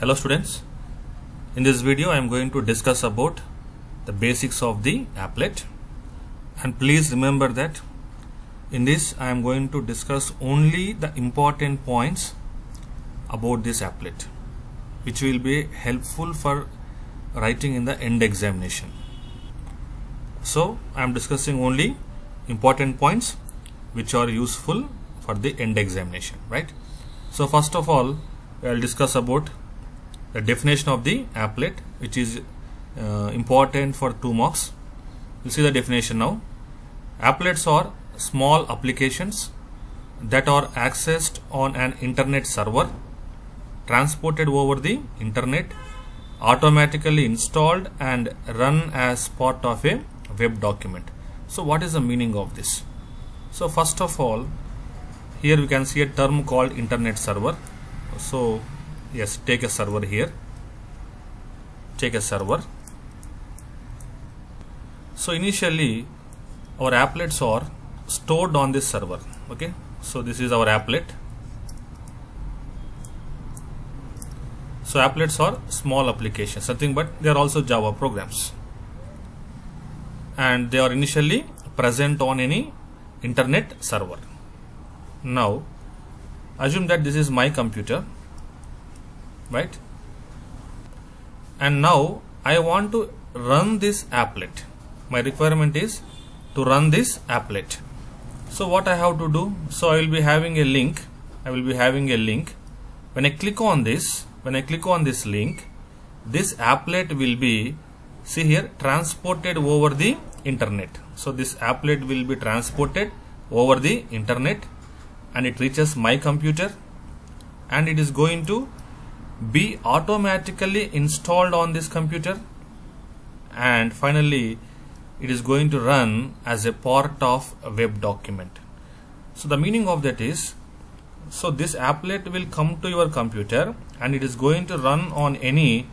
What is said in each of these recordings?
Hello students. In this video I am going to discuss about the basics of the applet and please remember that in this I am going to discuss only the important points about this applet which will be helpful for writing in the end examination. So I am discussing only important points which are useful for the end examination right. So first of all I will discuss about the definition of the applet which is uh, important for 2 marks. You see the definition now. Applets are small applications that are accessed on an internet server transported over the internet automatically installed and run as part of a web document. So what is the meaning of this? So first of all here we can see a term called internet server. So yes take a server here. Take a server. So initially our applets are stored on this server okay? So this is our applet. So applets are small applications nothing but they are also java programs. And they are initially present on any internet server. Now assume that this is my computer right? And now I want to run this applet. My requirement is to run this applet. So what I have to do? So I will be having a link. I will be having a link. When I click on this when I click on this link this applet will be see here transported over the internet. So this applet will be transported over the internet and it reaches my computer and it is going to be automatically installed on this computer. And finally it is going to run as a part of a web document. So the meaning of that is so this applet will come to your computer and it is going to run on any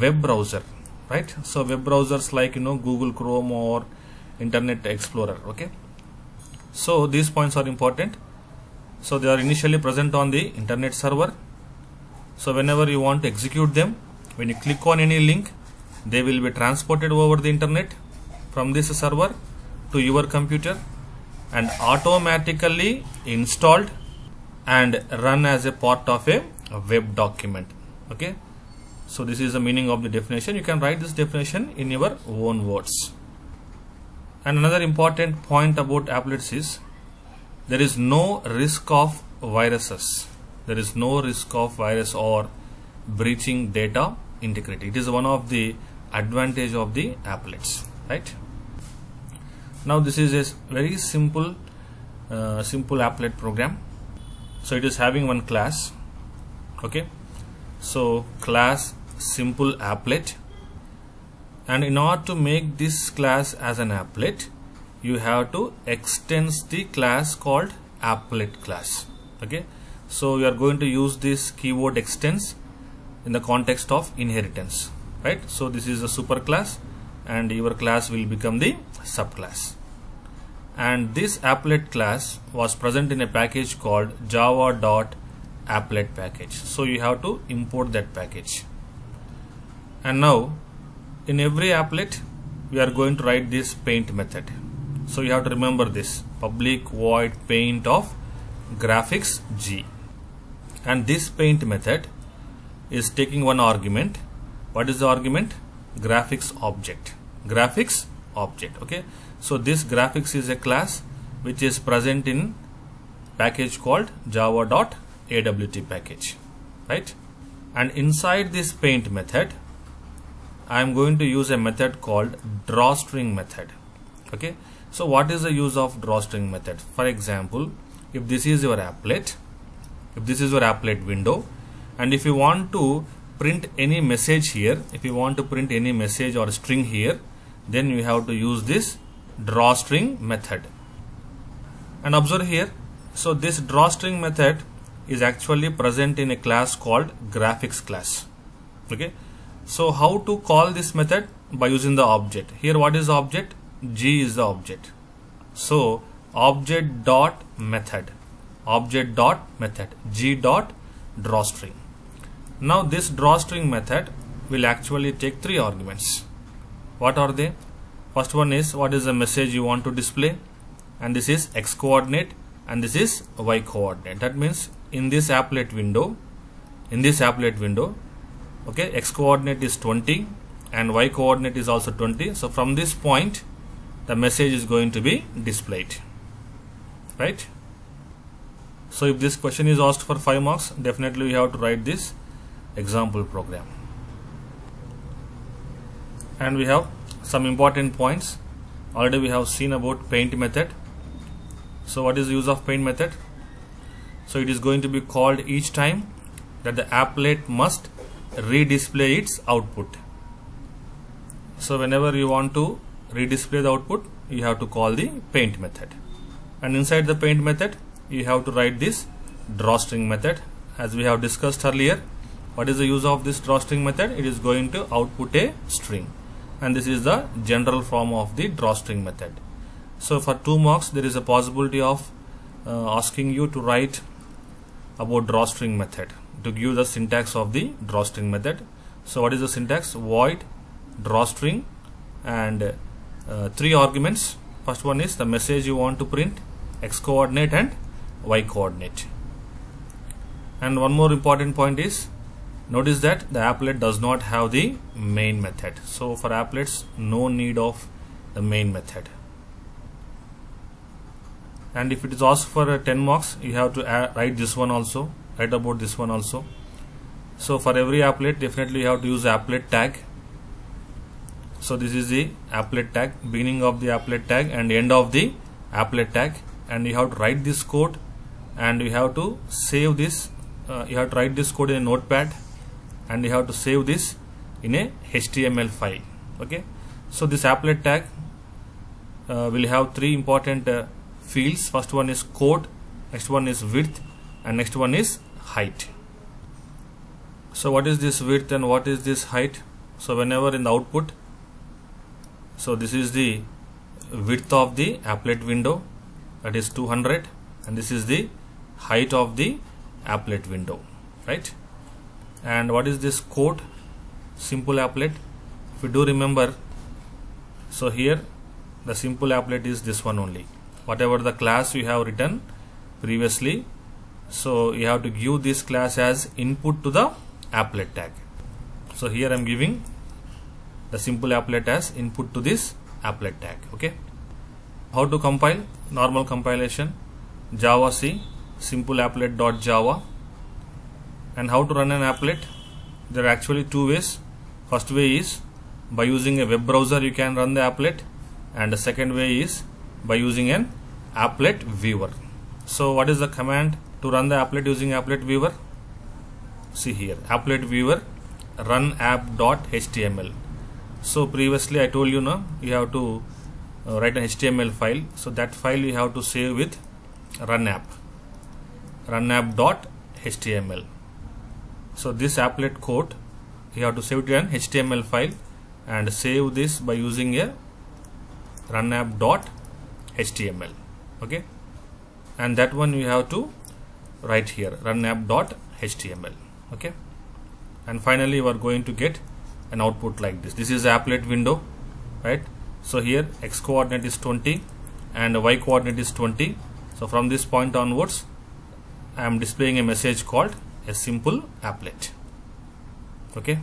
web browser right? So web browsers like you know google chrome or internet explorer okay? So these points are important. So they are initially present on the internet server so whenever you want to execute them when you click on any link they will be transported over the internet from this server to your computer and automatically installed and run as a part of a, web document. Okay? So this is the meaning of the definition. You can write this definition in your own words. And another important point about applets is there is no risk of viruses there is no risk of virus or breaching data integrity. It is one of the advantage of the applets right? Now this is a very simple uh, simple applet program. So it is having one class okay? So class simple applet. And in order to make this class as an applet you have to extend the class called applet class okay so we are going to use this keyword extends in the context of inheritance right? So this is a super class and your class will become the subclass. And this applet class was present in a package called java.applet package. So you have to import that package. And now in every applet we are going to write this paint method. So you have to remember this public void paint of graphics g and this paint method is taking one argument. What is the argument? Graphics object. Graphics object okay? So this graphics is a class which is present in package called java.awt package right? And inside this paint method I am going to use a method called drawstring method okay? So what is the use of drawstring method? For example if this is your applet if this is your applet window and if you want to print any message here if you want to print any message or string here then you have to use this drawstring method. And observe here so this drawstring method is actually present in a class called graphics class. Okay? So how to call this method? By using the object. Here what is object? G is the object. So object dot method object dot method g dot drawstring now this drawstring method will actually take three arguments. What are they? First one is what is the message you want to display? And this is x coordinate and this is y coordinate that means in this applet window in this applet window okay x coordinate is 20 and y coordinate is also 20 so from this point the message is going to be displayed. Right so if this question is asked for 5 marks definitely we have to write this example program. And we have some important points. Already we have seen about paint method. So what is the use of paint method? So it is going to be called each time that the applet must redisplay its output. So whenever you want to redisplay the output you have to call the paint method. And inside the paint method you have to write this drawstring method. As we have discussed earlier what is the use of this drawstring method? It is going to output a string. And this is the general form of the drawstring method. So for two marks there is a possibility of uh, asking you to write about drawstring method to give the syntax of the drawstring method. So what is the syntax? Void drawstring and uh, three arguments. First one is the message you want to print x coordinate and y coordinate. And one more important point is notice that the applet does not have the main method. So for applets no need of the main method. And if it is asked for uh, 10 marks you have to add, write this one also write about this one also. So for every applet definitely you have to use applet tag. So this is the applet tag beginning of the applet tag and end of the applet tag. And you have to write this code and you have to save this uh, you have to write this code in a notepad and you have to save this in a HTML file okay? So this applet tag uh, will have three important uh, fields. First one is code next one is width and next one is height. So what is this width and what is this height? So whenever in the output so this is the width of the applet window that is 200 and this is the height of the applet window right? And what is this code simple applet. If you do remember so here the simple applet is this one only. Whatever the class you have written previously so you have to give this class as input to the applet tag. So here I'm giving the simple applet as input to this applet tag okay? How to compile? Normal compilation. javac simple applet dot java. And how to run an applet? There are actually two ways. First way is by using a web browser you can run the applet. And the second way is by using an applet viewer. So what is the command to run the applet using applet viewer? See here applet viewer run app.html so previously I told you now you have to uh, write an HTML file. So that file you have to save with run app run app.html so this applet code you have to save it in HTML file and save this by using a run app.html okay? And that one you have to write here run app.html okay? And finally you are going to get an output like this. This is applet window right? So here x coordinate is 20 and y coordinate is 20 so from this point onwards I am displaying a message called a simple applet. Okay